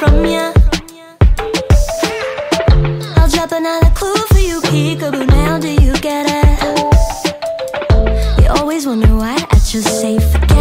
from ya I'll drop another clue for you, peekaboo, now do you get it? You always wonder why I just say forget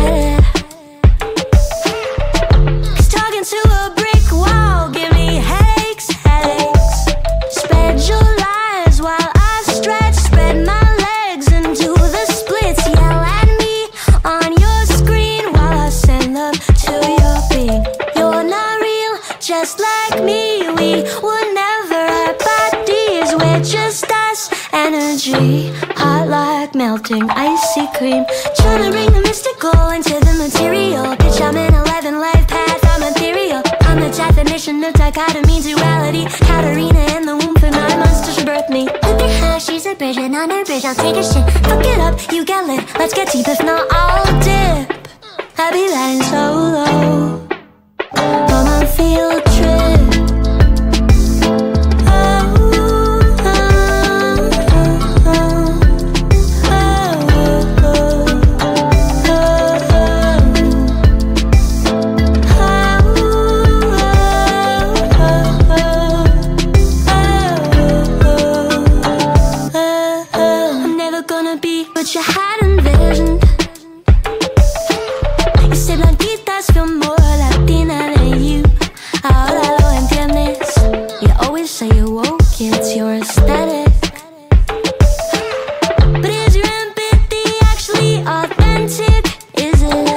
Whenever our bodies, we're just us. Energy, hot like melting icy cream. Trying to bring the mystical into the material. Bitch, I'm in 11 life path, I'm ethereal. I'm the definition of dichotomy, duality. Katarina in the womb for nine months till she birthed me. Look at her, she's a bridge, and on her bridge, I'll take a shit. Fuck it up, you get lit. Let's get deep, if not, I'll dip. You. You always say you're woke, it's your aesthetic. But is your empathy actually authentic? Is it?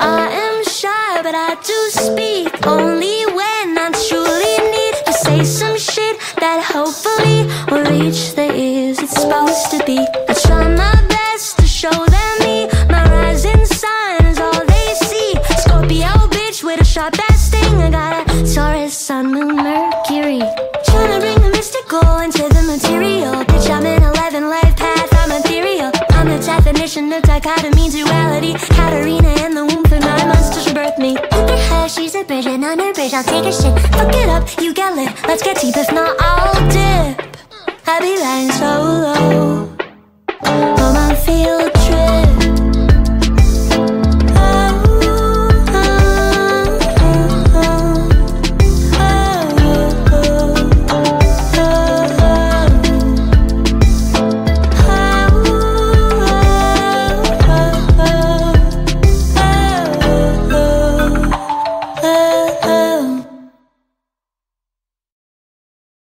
I am shy, but I do speak dichotomy, duality Katarina and the womb for my monsters to birth me. Under her, she's a bridge and on her bridge I'll take a shit. Fuck it up, you get lit. Let's get deep, if not I'll dip. Happy lines for